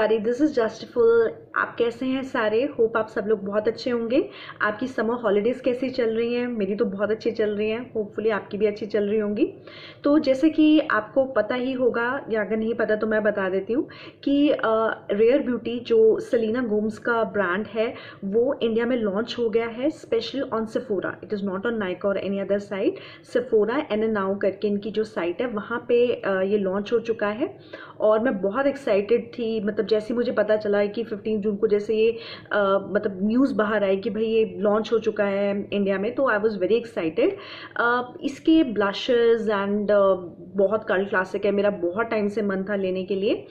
Everybody this is जस्टफुल आप कैसे हैं सारे? होप आप सब लोग बहुत अच्छे होंगे। आपकी समर हॉलीडेज़ कैसी चल रही हैं? मेरी तो बहुत अच्छी चल रही हैं। होपफुली आपकी भी अच्छी चल रही होंगी। तो जैसे कि आपको पता ही होगा, या अगर नहीं पता तो मैं बता देती हूँ कि रेयर ब्यूटी जो सलीना गोम्स का ब्रांड है, वो इंडिया में लॉन्च हो गया है specially on Sephora it is not on Nykaa और any other site Sephora and and now करके इनकी जो साइट है, वहाँ पे ये लॉन्च हो चुका है। और मैं बहुत एक्साइटेड थी मतलब जैसे मुझे पता चला है कि फिफ्टीन जून को जैसे ये आ, मतलब न्यूज़ बाहर आई कि भाई ये लॉन्च हो चुका है इंडिया में तो आई वॉज़ वेरी एक्साइटेड इसके ब्लशेज एंड बहुत कल क्लासिक है मेरा बहुत टाइम से मन था लेने के लिए।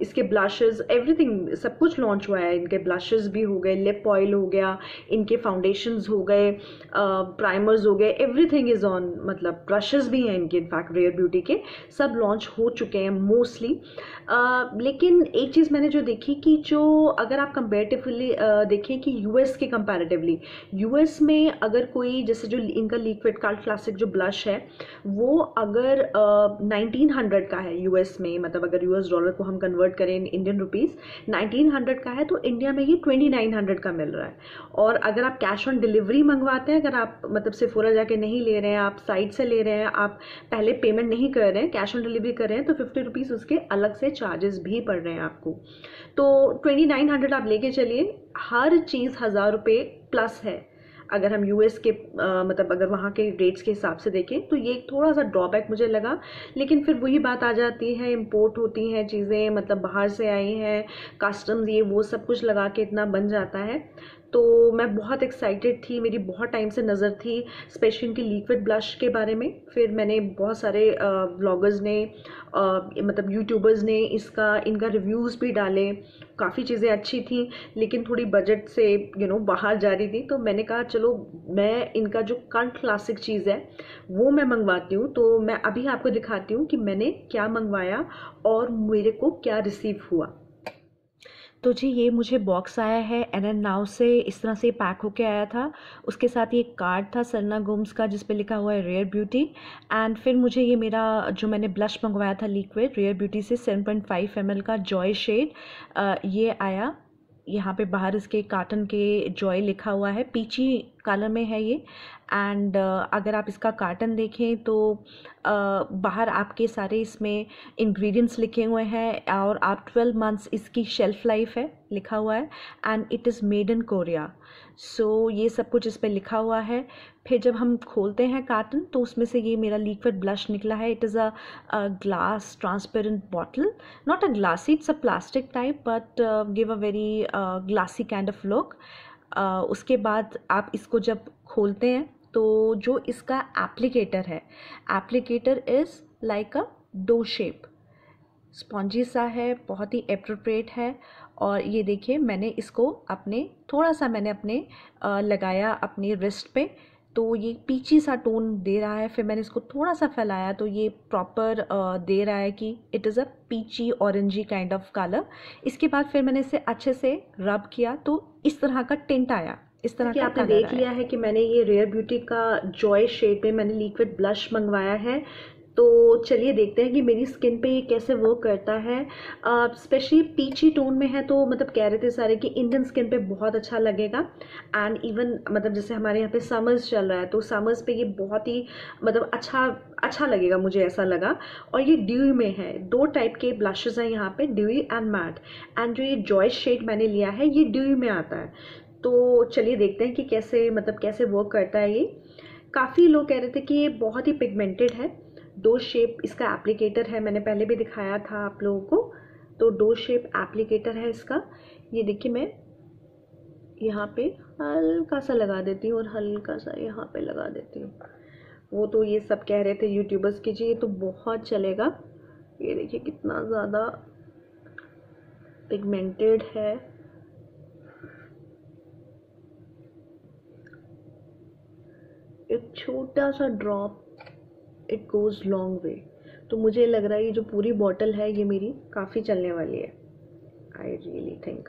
इसके ब्लशेज एवरीथिंग सब कुछ लॉन्च हुआ है। इनके ब्लशेज भी हो गए लिप ऑयल हो गया, इनके फाउंडेशंस हो गए प्राइमर्स हो गए एवरीथिंग इज़ ऑन मतलब ब्रशेज भी हैं इनके इनफैक्ट रेयर ब्यूटी के। सब लॉन्च हो चुके हैं मोस्टली लेकिन एक चीज़ मैंने जो देखी कि जो अगर आप कंपेरेटिवली देखें कि यूएस के कंपैरेटिवली यूएस में अगर कोई, जैसे जो इनका लिक्विड कार्ड क्लासिक जो ब्लश है, वो अगर नाइनटीन हंड्रेड का है यूएस में मतलब अगर यूएस डॉलर को हम कन्वर्ट करें इंडियन रुपीज़ नाइनटीन हंड्रेड का है तो इंडिया में नाइन हंड्रेड का मिल रहा है। और अगर आप कैश ऑन डिलीवरी मंगवाते हैं, अगर आप मतलब सिफोरा जाके नहीं ले रहे हैं, आप साइट से ले रहे हैं, आप पहले पेमेंट नहीं कर रहे हैं कैश ऑन डिलीवरी कर रहे हैं तो फिफ्टी रुपीज़ उसके अलग से चार्जेस भी पड़ रहे हैं आपको। तो ट्वेंटी नाइन हंड्रेड आप लेके चलिए, हर चीज़ हज़ार रुपये प्लस है। अगर हम यूएस के आ, मतलब अगर वहाँ के रेट्स के हिसाब से देखें तो ये एक थोड़ा सा ड्रॉबैक मुझे लगा। लेकिन फिर वही बात आ जाती है इम्पोर्ट होती हैं चीज़ें मतलब बाहर से आई हैं कस्टम्स ये वो सब कुछ लगा के इतना बन जाता है। तो मैं बहुत एक्साइटेड थी मेरी बहुत टाइम से नज़र थी स्पेशली इनकी लिक्विड ब्लश के बारे में। फिर मैंने बहुत सारे ब्लॉगर्स ने मतलब यूट्यूबर्स ने इसका, इनका रिव्यूज़ भी डाले। काफ़ी चीज़ें अच्छी थी, लेकिन थोड़ी बजट से यू नो बाहर जा रही थी। तो मैंने कहा, चलो, मैं, इनका जो कंट क्लासिक चीज़ है, वो मैं मंगवाती हूँ। तो मैं अभी आपको दिखाती हूँ कि मैंने क्या मंगवाया और मेरे को क्या रिसीव हुआ। तो जी ये मुझे बॉक्स आया है एन एन नाव से इस तरह से पैक होके आया था। उसके साथ ये कार्ड था सरना गुम्स का जिस पे लिखा हुआ है रेयर ब्यूटी एंड फिर मुझे ये मेरा जो मैंने ब्लश मंगवाया था लिक्विड रेयर ब्यूटी से seven point five M L का जॉय शेड ये आया। यहाँ पे बाहर इसके कार्टन के जॉय लिखा हुआ है पीची कलर में है ये एंड uh, अगर आप इसका कार्टन देखें तो बाहर आपके सारे इसमें इंग्रेडिएंट्स लिखे हुए हैं और आप ट्वेल्व मंथ्स इसकी शेल्फ़ लाइफ है, लिखा हुआ है and it is made in Korea so ये सब कुछ इस पर लिखा हुआ है। फिर जब हम खोलते हैं कार्टन तो उसमें से ये मेरा लिक्विड ब्लश निकला है। It is a glass transparent bottle not a glassy it's a plastic type but give a very glassy kind of look उसके बाद आप इसको जब खोलते हैं तो जो इसका एप्लीकेटर है applicator is like a dough shape spongy सा है बहुत ही अप्रोप्रिएट है और ये देखिए मैंने इसको अपने थोड़ा सा मैंने अपने आ, लगाया अपने रिस्ट पे। तो ये पीची सा टोन दे रहा है फिर मैंने इसको थोड़ा सा फैलाया तो ये प्रॉपर दे रहा है कि it is a peachy orangey kind of colour इसके बाद फिर मैंने इसे अच्छे से रब किया तो इस तरह का टेंट आया। इस तरह का आपने देख लिया है। कि मैंने ये रेयर ब्यूटी का जॉय शेड में मैंने लिक्विड ब्लश मंगवाया है। तो चलिए देखते हैं कि मेरी स्किन पे ये कैसे वर्क करता है। स्पेशली पीची टोन में है तो मतलब कह रहे थे सारे कि इंडियन स्किन पे बहुत अच्छा लगेगा। एंड इवन मतलब जैसे हमारे यहाँ पे समर्स चल रहा है तो समर्स पे ये बहुत ही मतलब अच्छा अच्छा लगेगा मुझे ऐसा लगा। और ये ड्यूई में है। दो टाइप के ब्लशेज हैं यहाँ पे ड्यूई एंड मैट एंड जो ये जॉय शेड मैंने लिया है ये ड्यूई में आता है। तो चलिए देखते हैं कि कैसे मतलब कैसे वर्क करता है ये। काफ़ी लोग कह रहे थे कि ये बहुत ही पिगमेंटेड है। दो शेप इसका एप्लीकेटर है, मैंने पहले भी दिखाया था आप लोगों को। तो दो शेप एप्लीकेटर है इसका। ये देखिए मैं यहाँ पे हल्का सा लगा देती हूँ और हल्का सा यहाँ पे लगा देती हूँ। वो तो ये सब कह रहे थे यूट्यूबर्स की जी ये तो बहुत चलेगा। ये देखिए कितना ज़्यादा पिगमेंटेड है। एक छोटा सा drop it goes long way तो मुझे लग रहा है ये जो पूरी बॉटल है, ये मेरी काफ़ी चलने वाली है। आई रियली थिंक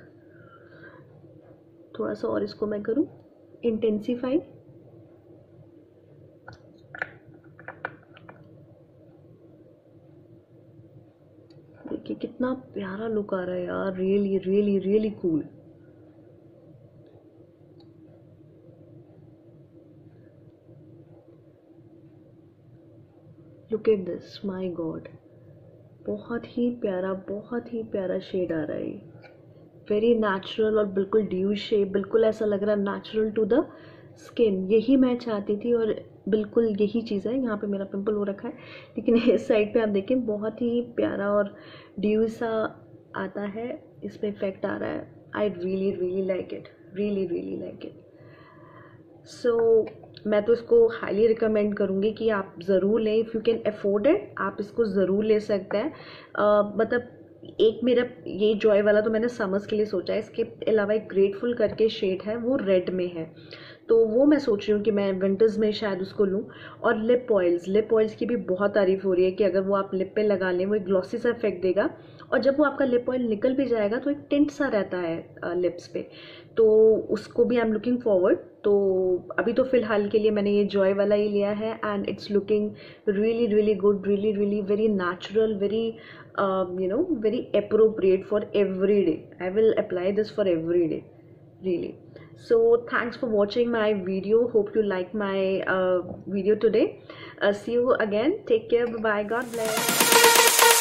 थोड़ा सा और इसको मैं करूँ। इंटेंसीफाई देखिए कितना कितना प्यारा लुक आ रहा है यार। Really really really cool look at this my god बहुत ही प्यारा, बहुत ही प्यारा शेड आ रहा है वेरी नेचुरल और बिल्कुल ड्यू शेप बिल्कुल ऐसा लग रहा है नेचुरल टू द स्किन यही मैं चाहती थी और बिल्कुल यही चीज़ है, यहाँ पे मेरा पिंपल हो रखा है। लेकिन इस साइड पे आप देखें, बहुत ही प्यारा और ड्यू सा आता है, इस पर इफ़ेक्ट आ रहा है। I really really like it really really like it so so, मैं तो इसको हाईली रिकमेंड करूँगी कि आप ज़रूर लें। If you can afford it आप इसको ज़रूर ले सकते हैं। uh, मतलब एक मेरा ये जॉय वाला तो मैंने समर्स के लिए सोचा है। इसके अलावा एक ग्रेटफुल करके शेड है वो रेड में है। तो वो मैं सोच रही हूँ कि मैं विंटर्स में शायद उसको लूँ। और लिप ऑयल्स लिप ऑयल्स की भी बहुत तारीफ़ हो रही है कि अगर वो आप लिप पे लगा लें वो एक ग्लॉसी सा इफ़ेक्ट देगा। और जब वो आपका लिप ऑयल निकल भी जाएगा तो एक टिंट सा रहता है लिप्स पे। तो उसको भी आई एम लुकिंग फॉरवर्ड तो अभी तो फ़िलहाल के लिए मैंने ये जॉय वाला ही लिया है and it's looking really really good really really very natural very you know very appropriate for every day I will apply this for every day really so thanks for watching my video hope you like my video today see you again take care bye god bless